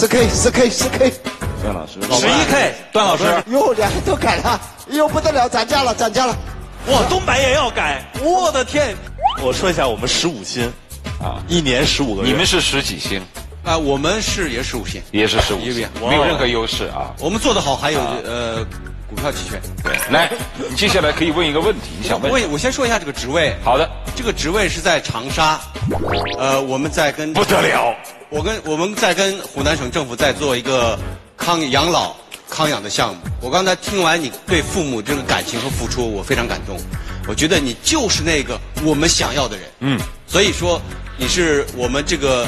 十 K 十 K 十 K，段老师，十一 K，段老师，哟，两个都改了，哟不得了，涨价了，涨价了。哇，东北也要改，我的天！我说一下，我们十五薪，啊，一年十五个月。你们是十几薪？啊，我们是也十五薪，也是十五星，没有任何优势啊。我们做得好，还有呃股票期权。对，来，你接下来可以问一个问题，你想问？问，我先说一下这个职位。好的，这个职位是在长沙，呃，我们在跟不得了，我跟我们在跟湖南省政府在做一个康养老康养的项目。我刚才听完你对父母这个感情和付出，我非常感动。我觉得你就是那个我们想要的人。嗯，所以说你是我们这个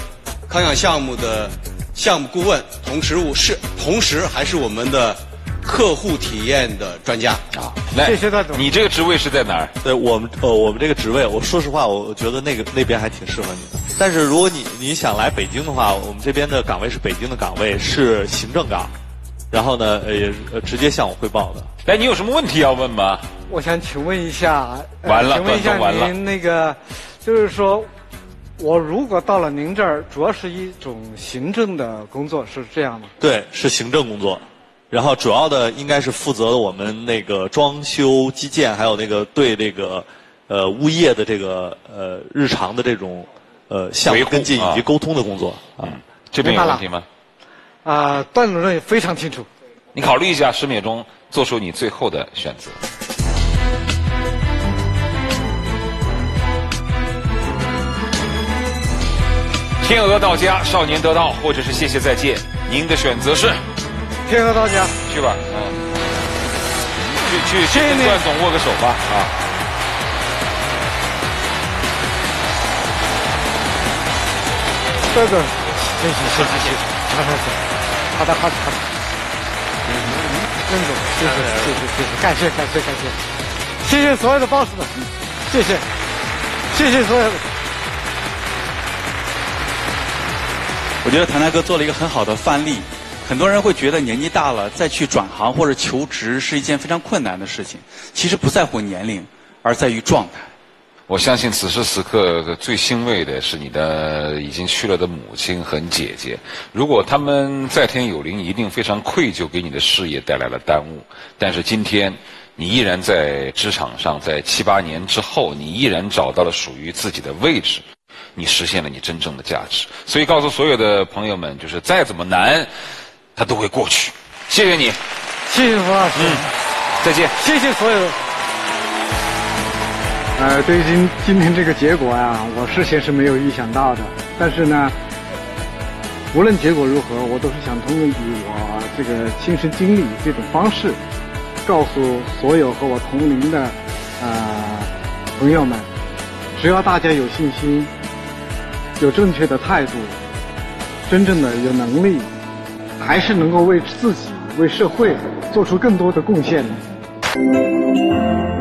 康养项目的项目顾问，同时我是同时还是我们的客户体验的专家啊。来，谢谢大总你这个职位是在哪儿？对我们呃，我们这个职位，我说实话，我觉得那个那边还挺适合你的。但是如果你你想来北京的话，我们这边的岗位是北京的岗位，是行政岗，然后呢，呃，也呃直接向我汇报的。哎，你有什么问题要问吗？我想请问一下，呃完了请问一下完了您那个，就是说，我如果到了您这儿，主要是一种行政的工作，是这样吗？对，是行政工作，然后主要的应该是负责我们那个装修基建，还有那个对这个呃物业的这个呃日常的这种呃项目跟进以及啊沟通的工作啊。这边有问题吗？啊、段主任非常清楚。你考虑一下，十秒钟做出你最后的选择。天鹅到家，少年得道，或者是谢谢再见，您的选择是天鹅到家，去吧，嗯，去去去谢谢你跟段总握个手吧，啊。段总，谢谢谢谢谢谢，好的好的好的好的，段总，谢谢谢谢谢谢，感谢感谢感谢，谢谢所有的 boss 们，谢谢，谢谢所有的。我觉得谭大哥做了一个很好的范例。很多人会觉得年纪大了再去转行或者求职是一件非常困难的事情。其实不在乎年龄，而在于状态。我相信此时此刻最欣慰的是你的已经去了的母亲和你姐姐。如果他们在天有灵，一定非常愧疚，给你的事业带来了耽误。但是今天，你依然在职场上，在七八年之后，你依然找到了属于自己的位置，你实现了你真正的价值。所以告诉所有的朋友们，就是再怎么难，它都会过去。谢谢你，谢谢冯老师，再见。谢谢所有。呃，对于今今天这个结果呀、我事先是没有预想到的。但是呢，无论结果如何，我都是想通过以我这个亲身经历这种方式，告诉所有和我同龄的呃朋友们，只要大家有信心，有正确的态度，真正的有能力，还是能够为自己、为社会做出更多的贡献的。